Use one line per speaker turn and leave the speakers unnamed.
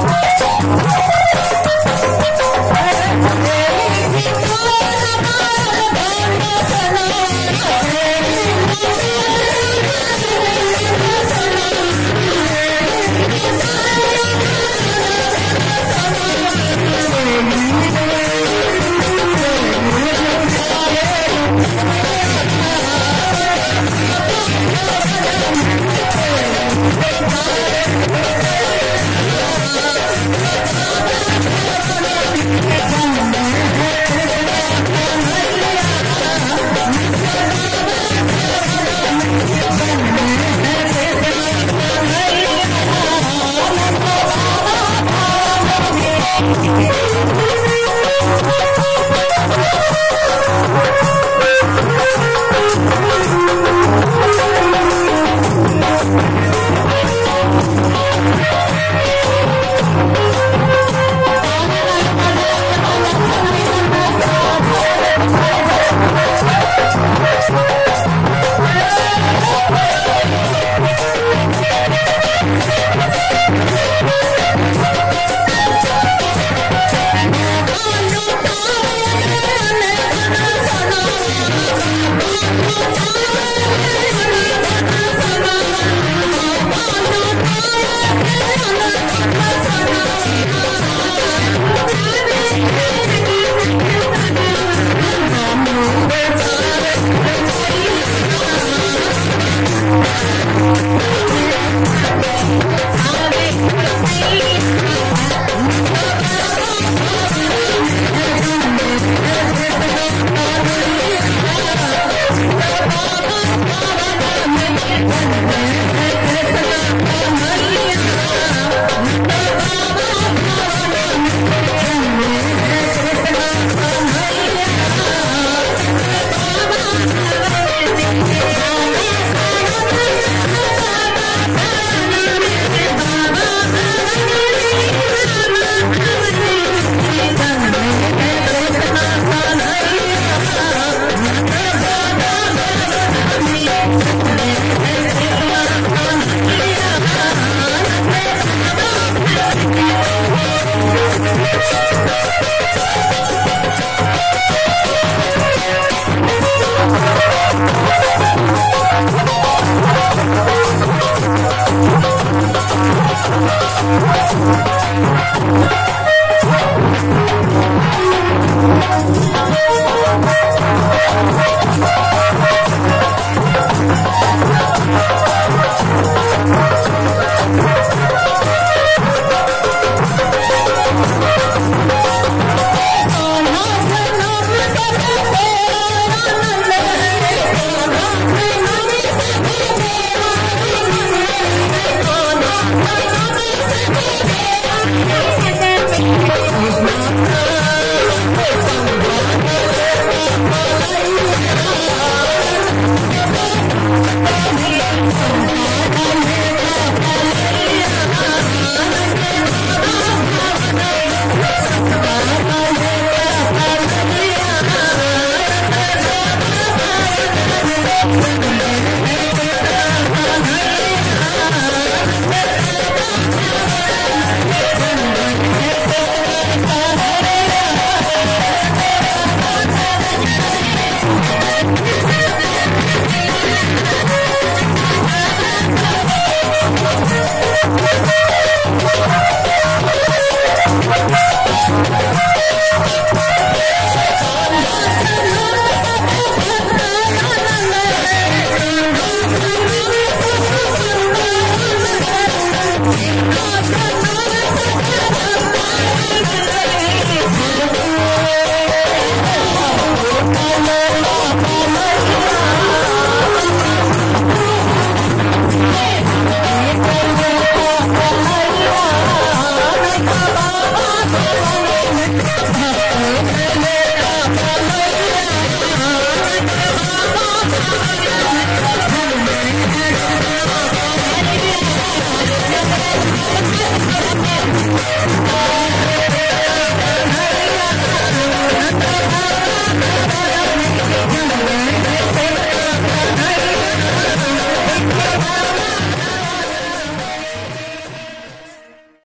Música Thank you.